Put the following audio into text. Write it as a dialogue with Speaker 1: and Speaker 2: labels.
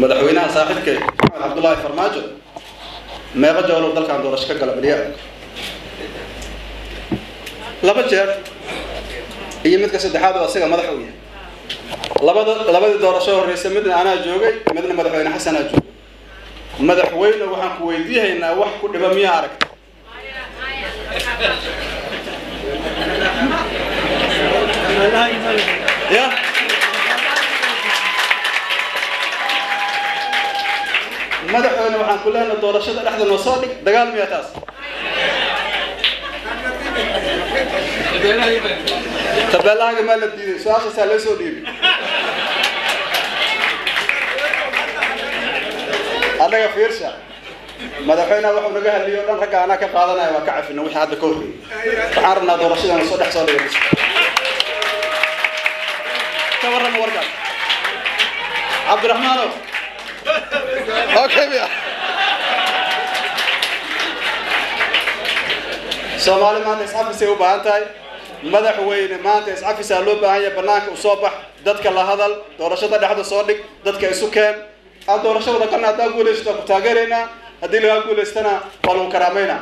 Speaker 1: madaxweynaha saaxiibkay maxamed cabdullaahi farmaajo. Meeqa joolow dalkan doorasho ka gala beliya laba jeer iyo midka saddexaad oo asiga madax u yahay. Labada labadii doorasho horreysa midna anaa joogay midna madaxweyne xasanaa joogay. Madaxweyne waxaan ku weydiihaynaa wax ku dhiba miyaa aragta madaxweyne waxaan ku leenahay doorashada dhexda noo soo dhig dagaal miyaa taas? Tabeelahaaga maa la diiday su'aashaasaa loo soo dhiibay? Annaga fiirsha madaxweyneha waxuu naga hadliyo dhan ragga anaa ka qaadanaya waa ka cafina wixii hadda ka horreeyey waxaan rabnaa doorashadana soo dhex soo dhiga ka warrama warkaas. Cabdiraxmaanow okay miya soomaali maanta iscafisay u baahan tahay madaxweyne maanta iscafisaa loo baahan yahay banaanka u soo bax. Dadka la hadal doorashada dhexda soo dhig dadka isu keen. Aan doorashada galna haddaa guulaysato ku taageeraynaa haddii lagaa guulaystana waa lagu karaameynaa